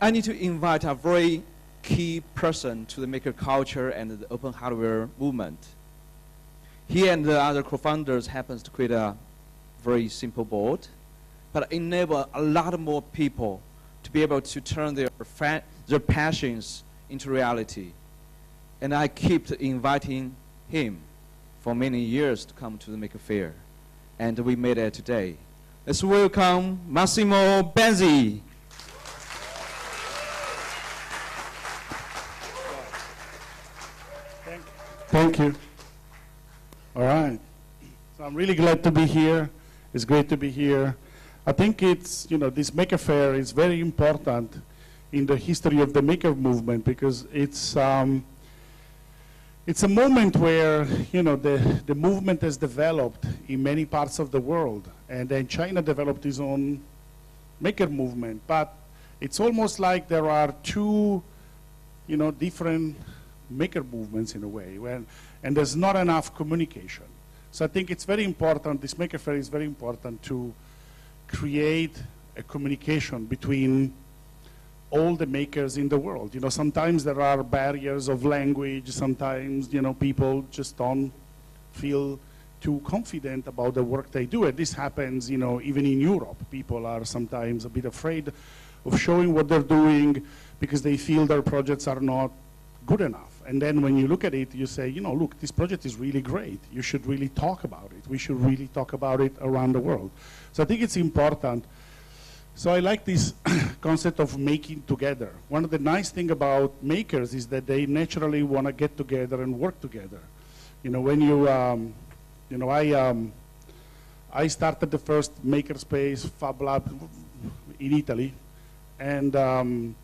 I need to invite a very key person to the maker culture and the open hardware movement. He and the other co-founders happens to create a very simple board, but enable a lot more people to be able to turn their, their passions into reality. And I keep inviting him for many years to come to the Maker Faire. And we made it today. Let's welcome Massimo Banzi. Thank you. All right. So I'm really glad to be here. It's great to be here. I think it's, you know, this Maker Faire is very important in the history of the Maker movement because it's, um, it's a moment where, you know, the, the movement has developed in many parts of the world. And then China developed its own Maker movement. But it's almost like there are two, you know, different maker movements in a way, when, and there's not enough communication. So I think it's very important, this Maker Faire is very important to create a communication between all the makers in the world. You know, sometimes there are barriers of language, sometimes, you know, people just don't feel too confident about the work they do. And this happens, you know, even in Europe. People are sometimes a bit afraid of showing what they're doing because they feel their projects are not good enough. And then when you look at it, you say, you know, look, this project is really great. You should really talk about it. We should really talk about it around the world. So I think it's important. So I like this concept of making together. One of the nice things about makers is that they naturally want to get together and work together. You know, when you, um, you know, I, um, I started the first makerspace Fab Lab in Italy, and um,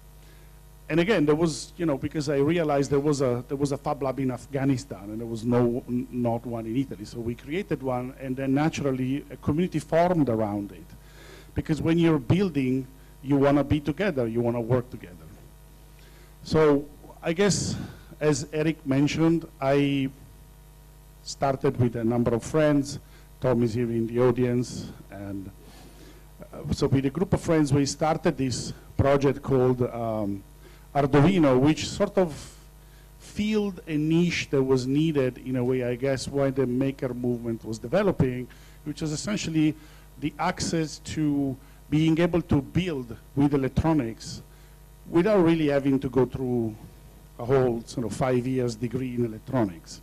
and again, there was, you know, because I realized there was a there was a fab lab in Afghanistan, and there was no not one in Italy. So we created one, and then naturally a community formed around it, because when you're building, you want to be together, you want to work together. So I guess, as Eric mentioned, I started with a number of friends. Tom is here in the audience, and uh, so with a group of friends, we started this project called. Um, Arduino, which sort of filled a niche that was needed in a way, I guess, why the maker movement was developing, which was essentially the access to being able to build with electronics without really having to go through a whole sort of five years degree in electronics.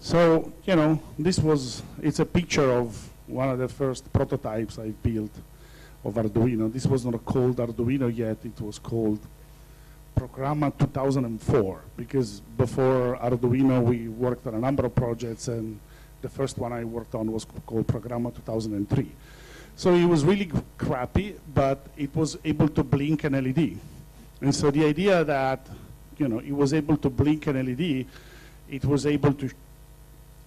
So, you know, this was, it's a picture of one of the first prototypes I built of Arduino. This was not called Arduino yet, it was called Programma 2004 because before Arduino we worked on a number of projects and the first one I worked on was called Programma 2003. So it was really crappy, but it was able to blink an LED. And so the idea that, you know, it was able to blink an LED, it was able to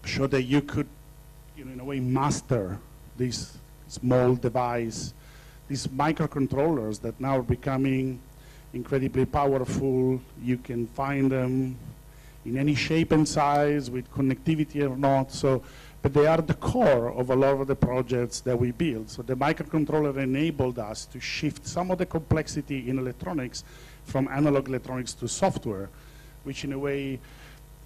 show that you could, you know, in a way master this small device, these microcontrollers that now are becoming incredibly powerful. You can find them in any shape and size with connectivity or not. So, but they are the core of a lot of the projects that we build. So the microcontroller enabled us to shift some of the complexity in electronics from analog electronics to software, which in a way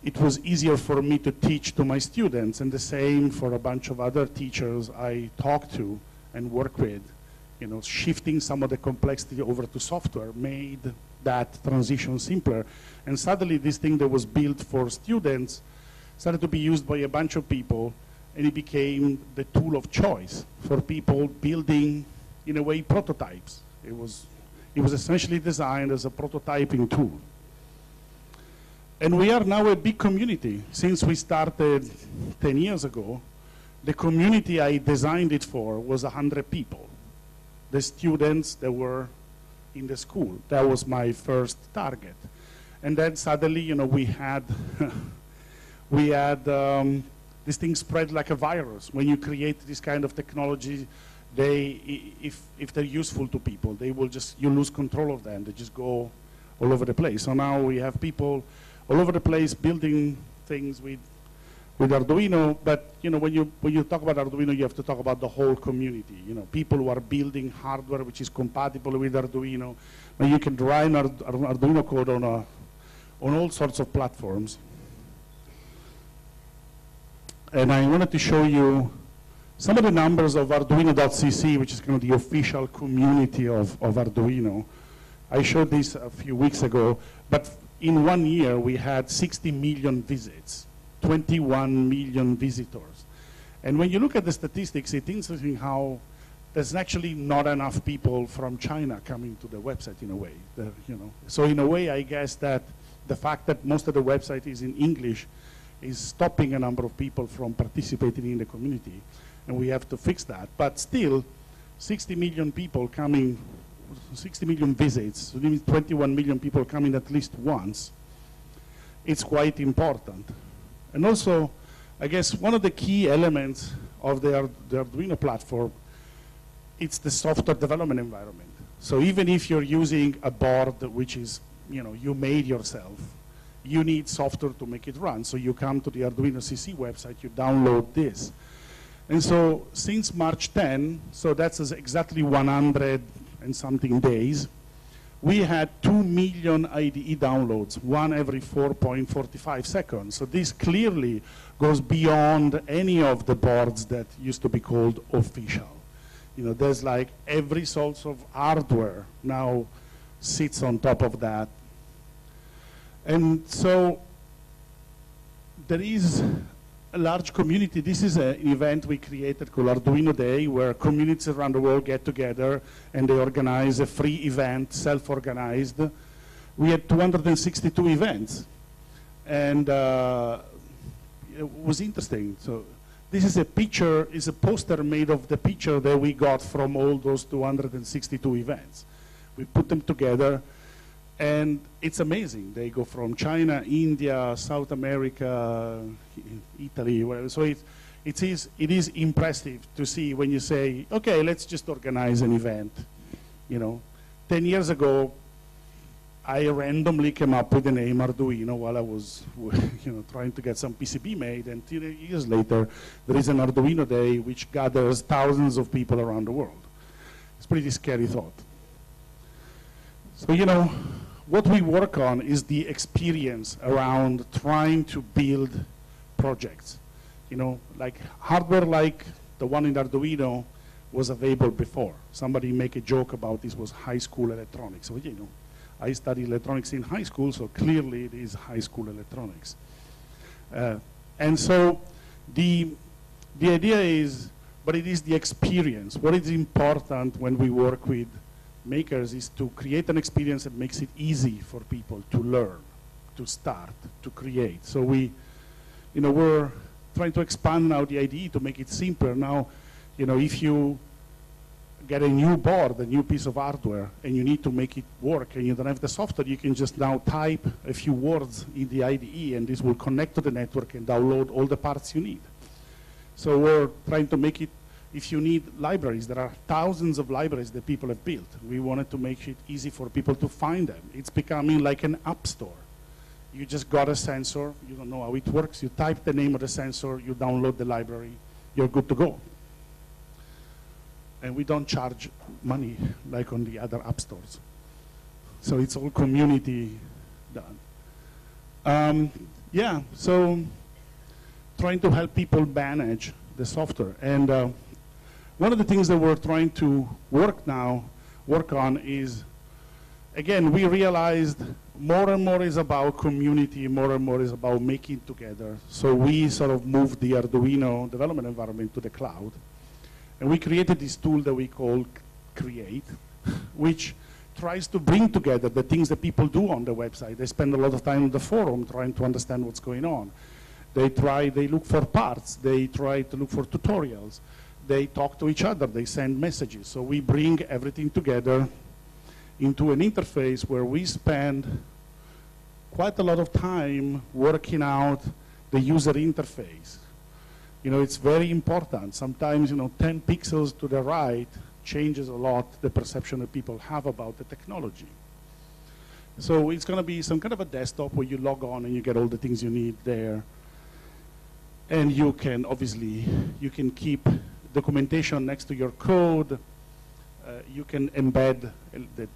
it was easier for me to teach to my students and the same for a bunch of other teachers I talk to and work with you know, shifting some of the complexity over to software made that transition simpler. And suddenly this thing that was built for students started to be used by a bunch of people and it became the tool of choice for people building, in a way, prototypes. It was, it was essentially designed as a prototyping tool. And we are now a big community. Since we started 10 years ago, the community I designed it for was 100 people the students that were in the school. That was my first target. And then suddenly, you know, we had, we had um, this thing spread like a virus. When you create this kind of technology, they, if, if they're useful to people, they will just, you lose control of them. They just go all over the place. So now we have people all over the place building things with with Arduino, but you know, when you, when you talk about Arduino, you have to talk about the whole community. You know, people who are building hardware which is compatible with Arduino. You can run Arduino code on, a, on all sorts of platforms. And I wanted to show you some of the numbers of Arduino.cc, which is kind of the official community of, of Arduino. I showed this a few weeks ago, but in one year we had 60 million visits. 21 million visitors. And when you look at the statistics, it's interesting how there's actually not enough people from China coming to the website in a way. The, you know. So in a way, I guess that the fact that most of the website is in English is stopping a number of people from participating in the community. And we have to fix that. But still, 60 million people coming, 60 million visits, so 21 million people coming at least once, it's quite important. And also, I guess one of the key elements of the, the Arduino platform, it's the software development environment. So even if you're using a board which is, you know, you made yourself, you need software to make it run. So you come to the Arduino CC website, you download this. And so since March 10, so that's exactly 100 and something days, we had 2 million IDE downloads, one every 4.45 seconds. So this clearly goes beyond any of the boards that used to be called official. You know, there's like every source of hardware now sits on top of that. And so there is a large community. This is an event we created called Arduino Day, where communities around the world get together and they organize a free event, self-organized. We had 262 events, and uh, it was interesting. So this is a picture, is a poster made of the picture that we got from all those 262 events. We put them together, and it's amazing. They go from China, India, South America, Italy, whatever. So it, it, is, it is impressive to see when you say, okay, let's just organize an event. You know, 10 years ago, I randomly came up with the name Arduino while I was you know, trying to get some PCB made. And years later, there is an Arduino Day which gathers thousands of people around the world. It's pretty scary thought. So, you know, what we work on is the experience around trying to build projects. You know, like hardware like the one in Arduino was available before. Somebody make a joke about this was high school electronics. So, you know, I studied electronics in high school, so clearly it is high school electronics. Uh, and so the, the idea is, but it is the experience. What is important when we work with makers is to create an experience that makes it easy for people to learn, to start, to create. So we, you know, we're trying to expand now the IDE to make it simpler. Now, you know, if you get a new board, a new piece of hardware, and you need to make it work, and you don't have the software, you can just now type a few words in the IDE, and this will connect to the network and download all the parts you need. So we're trying to make it if you need libraries, there are thousands of libraries that people have built. We wanted to make it easy for people to find them. It's becoming like an app store. You just got a sensor, you don't know how it works, you type the name of the sensor, you download the library, you're good to go. And we don't charge money like on the other app stores. So it's all community done. Um, yeah, so trying to help people manage the software. And uh, one of the things that we're trying to work now, work on is, again, we realized more and more is about community, more and more is about making together. So we sort of moved the Arduino development environment to the cloud. And we created this tool that we call Create, which tries to bring together the things that people do on the website. They spend a lot of time on the forum trying to understand what's going on. They try, they look for parts. They try to look for tutorials they talk to each other, they send messages. So we bring everything together into an interface where we spend quite a lot of time working out the user interface. You know, it's very important. Sometimes, you know, 10 pixels to the right changes a lot the perception that people have about the technology. So it's going to be some kind of a desktop where you log on and you get all the things you need there. And you can obviously, you can keep documentation next to your code. Uh, you can embed the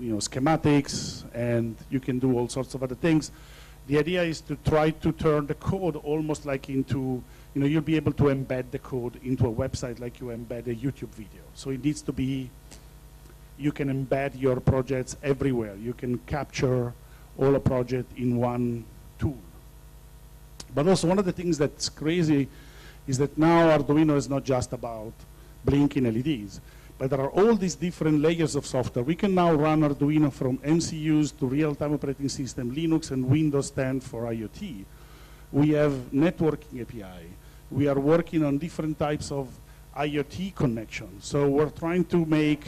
you know, schematics and you can do all sorts of other things. The idea is to try to turn the code almost like into, you know, you'll be able to embed the code into a website like you embed a YouTube video. So it needs to be, you can embed your projects everywhere. You can capture all a project in one tool. But also one of the things that's crazy is that now Arduino is not just about blinking LEDs. But there are all these different layers of software. We can now run Arduino from MCUs to real-time operating system, Linux and Windows 10 for IoT. We have networking API. We are working on different types of IoT connections. So we're trying to make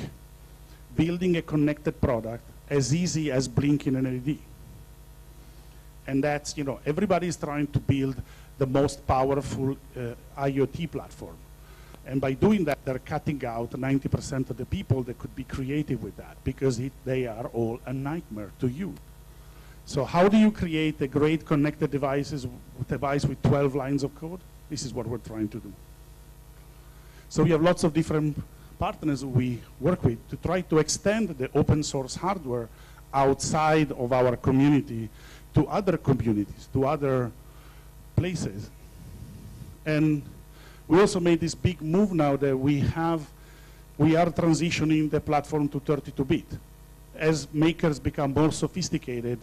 building a connected product as easy as blinking an LED. And that's, you know, everybody is trying to build the most powerful uh, IoT platform. And by doing that, they're cutting out 90% of the people that could be creative with that because it, they are all a nightmare to you. So how do you create a great connected devices, device with 12 lines of code? This is what we're trying to do. So we have lots of different partners we work with to try to extend the open source hardware outside of our community to other communities, to other places. And we also made this big move now that we have, we are transitioning the platform to 32-bit. As makers become more sophisticated,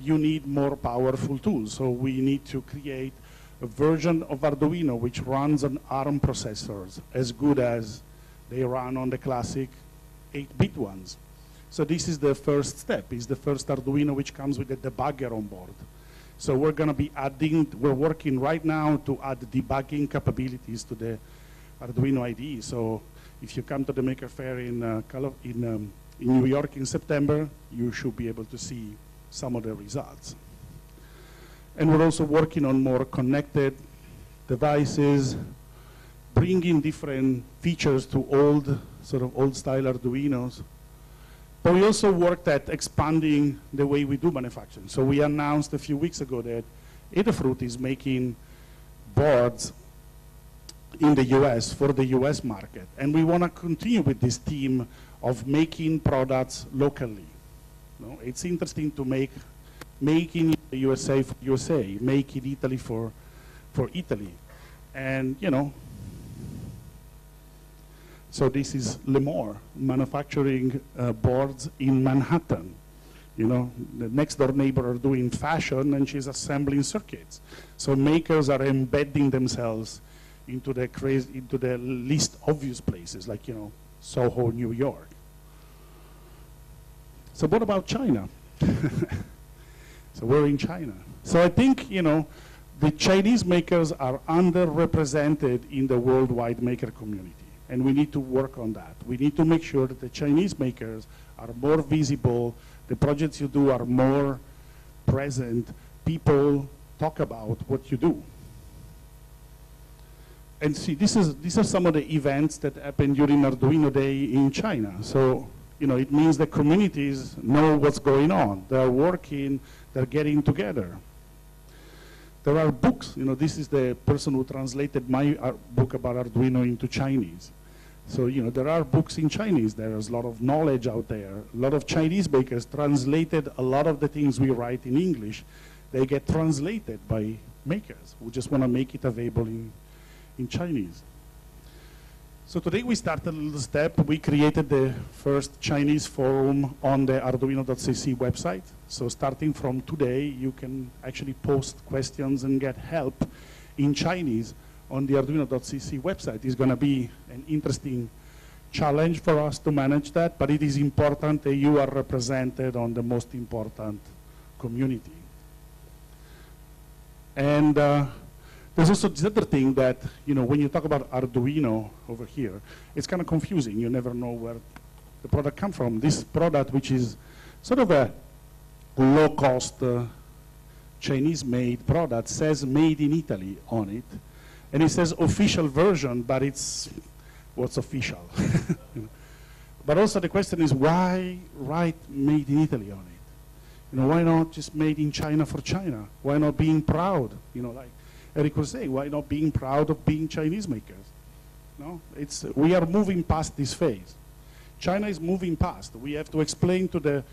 you need more powerful tools. So we need to create a version of Arduino which runs on ARM processors as good as they run on the classic 8-bit ones. So this is the first step, is the first Arduino which comes with a debugger on board. So we're going to be adding, we're working right now to add debugging capabilities to the Arduino IDE. So if you come to the Maker Faire in, uh, in, um, in New York in September, you should be able to see some of the results. And we're also working on more connected devices, bringing different features to old, sort of old style Arduinos, but we also worked at expanding the way we do manufacturing. So we announced a few weeks ago that Adafruit is making boards in the US for the US market. And we want to continue with this theme of making products locally. You know, it's interesting to make making the USA for USA, make in Italy for, for Italy. And, you know, so this is Limor manufacturing uh, boards in Manhattan. You know, the next door neighbor are doing fashion and she's assembling circuits. So makers are embedding themselves into the crazy, into the least obvious places, like you know, Soho, New York. So what about China? so we're in China. So I think you know, the Chinese makers are underrepresented in the worldwide maker community and we need to work on that. We need to make sure that the Chinese makers are more visible, the projects you do are more present, people talk about what you do. And see, this is, these are some of the events that happen during Arduino Day in China. So, you know, it means the communities know what's going on. They're working, they're getting together. There are books, you know, this is the person who translated my uh, book about Arduino into Chinese. So, you know, there are books in Chinese. There's a lot of knowledge out there. A lot of Chinese makers translated a lot of the things we write in English. They get translated by makers who just want to make it available in, in Chinese. So today we started a little step. We created the first Chinese forum on the Arduino.cc website. So starting from today, you can actually post questions and get help in Chinese on the Arduino.cc website is going to be an interesting challenge for us to manage that, but it is important that you are represented on the most important community. And uh, there's also this other thing that, you know, when you talk about Arduino over here, it's kind of confusing. You never know where the product comes from. This product, which is sort of a low-cost uh, Chinese-made product, says made in Italy on it. And it says official version, but it's what's official. but also the question is why write made in Italy on it? You know, why not just made in China for China? Why not being proud? You know, like Eric was saying, why not being proud of being Chinese makers? No, it's, we are moving past this phase. China is moving past. We have to explain to the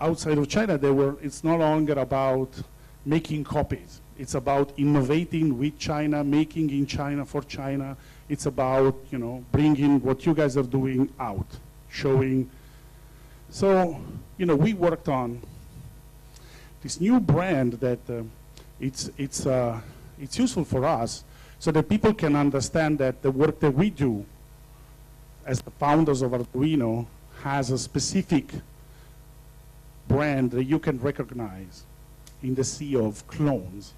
outside of China that we're, it's no longer about making copies. It's about innovating with China, making in China for China. It's about, you know, bringing what you guys are doing out, showing. So, you know, we worked on this new brand that uh, it's, it's, uh, it's useful for us so that people can understand that the work that we do as the founders of Arduino has a specific brand that you can recognize in the sea of clones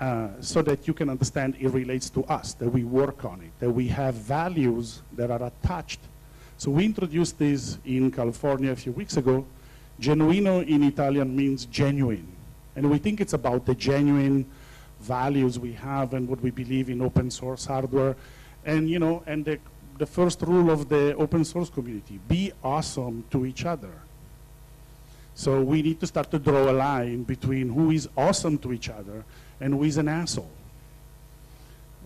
uh, so that you can understand it relates to us, that we work on it, that we have values that are attached. So we introduced this in California a few weeks ago. Genuino in Italian means genuine. And we think it's about the genuine values we have and what we believe in open source hardware. And, you know, and the, the first rule of the open source community, be awesome to each other. So we need to start to draw a line between who is awesome to each other and who is an asshole.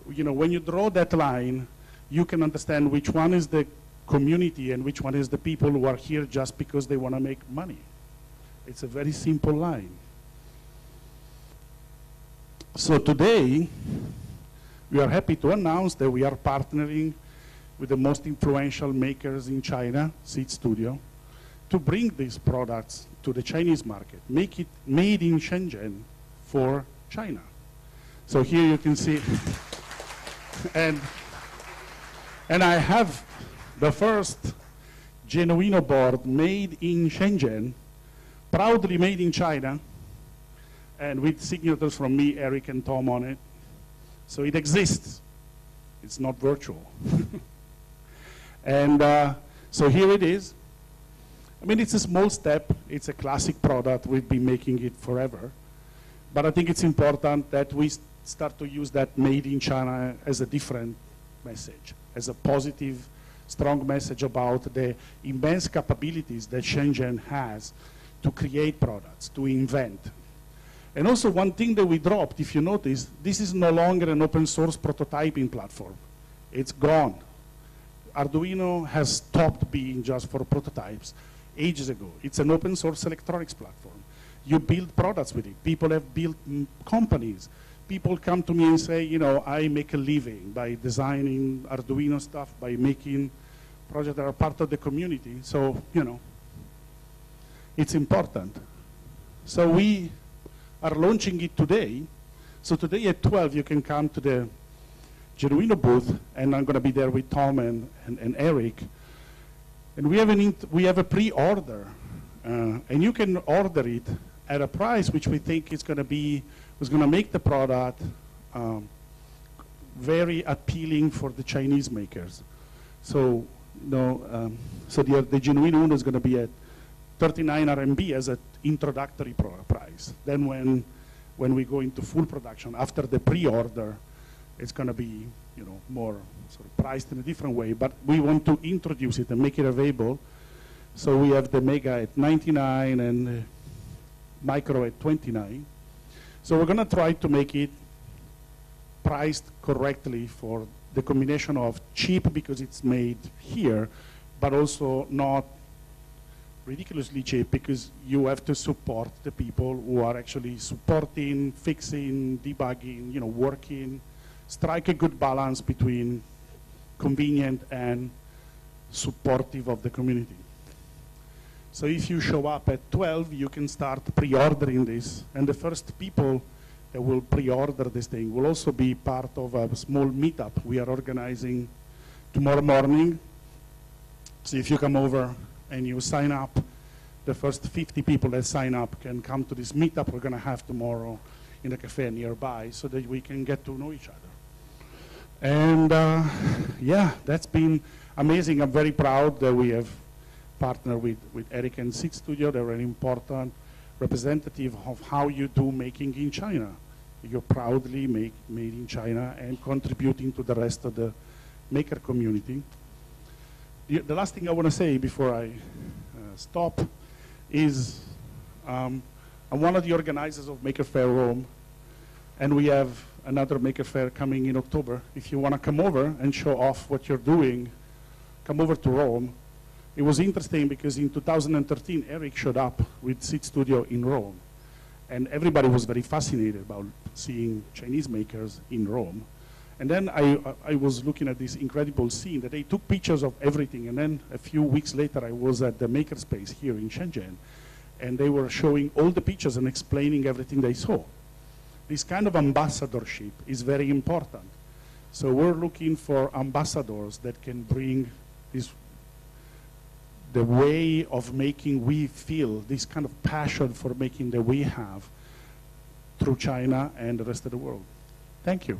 You know, when you draw that line, you can understand which one is the community and which one is the people who are here just because they want to make money. It's a very simple line. So today, we are happy to announce that we are partnering with the most influential makers in China, Seeed Studio, to bring these products to the Chinese market, make it made in Shenzhen for China. So here you can see, and, and I have the first Genuino board made in Shenzhen, proudly made in China, and with signatures from me, Eric, and Tom on it. So it exists. It's not virtual. and uh, so here it is. I mean, it's a small step. It's a classic product. We've been making it forever. But I think it's important that we start to use that made in China as a different message, as a positive, strong message about the immense capabilities that Shenzhen has to create products, to invent. And also one thing that we dropped, if you notice, this is no longer an open source prototyping platform. It's gone. Arduino has stopped being just for prototypes ages ago. It's an open source electronics platform. You build products with it. People have built companies. People come to me and say, you know, I make a living by designing Arduino stuff, by making projects that are part of the community. So, you know, it's important. So we are launching it today. So today at 12, you can come to the Genuino booth, and I'm going to be there with Tom and, and, and Eric. And we have, an we have a pre-order, uh, and you can order it at a price which we think is going to be, is going to make the product um, very appealing for the Chinese makers. So, no, um, so the, the Genuino Uno is going to be at 39 RMB as an introductory price. Then when, when we go into full production, after the pre-order, it's going to be you know, more sort of priced in a different way. But we want to introduce it and make it available. So we have the Mega at 99 and Micro at 29. So we're going to try to make it priced correctly for the combination of cheap because it's made here, but also not ridiculously cheap because you have to support the people who are actually supporting, fixing, debugging, you know, working, strike a good balance between convenient and supportive of the community. So if you show up at 12, you can start pre-ordering this. And the first people that will pre-order this thing will also be part of a small meetup we are organizing tomorrow morning. So if you come over and you sign up, the first 50 people that sign up can come to this meetup we're going to have tomorrow in a cafe nearby so that we can get to know each other. And uh, yeah, that's been amazing. I'm very proud that we have partnered with, with Eric and Seeed Studio. They're an important representative of how you do making in China. You're proudly make made in China and contributing to the rest of the maker community. The, the last thing I want to say before I uh, stop is um, I'm one of the organizers of Maker Faire Rome. And we have another Maker Faire coming in October. If you want to come over and show off what you're doing, come over to Rome. It was interesting because in 2013, Eric showed up with Seeed Studio in Rome. And everybody was very fascinated about seeing Chinese makers in Rome. And then I, I was looking at this incredible scene that they took pictures of everything. And then a few weeks later, I was at the Makerspace here in Shenzhen. And they were showing all the pictures and explaining everything they saw. This kind of ambassadorship is very important. So we're looking for ambassadors that can bring this, the way of making we feel, this kind of passion for making that we have through China and the rest of the world. Thank you.